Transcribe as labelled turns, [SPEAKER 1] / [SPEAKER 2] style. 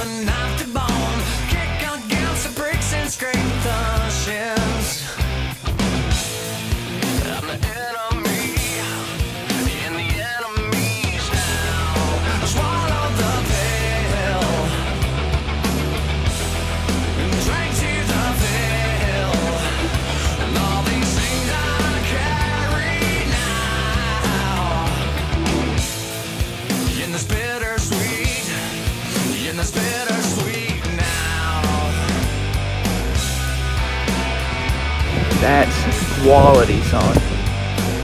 [SPEAKER 1] the knife to bone, kick against the bricks and. I'm the enemy, and the now. Swallow the pill, and drink to the and all these things I carry now. In the spill.
[SPEAKER 2] That's quality song.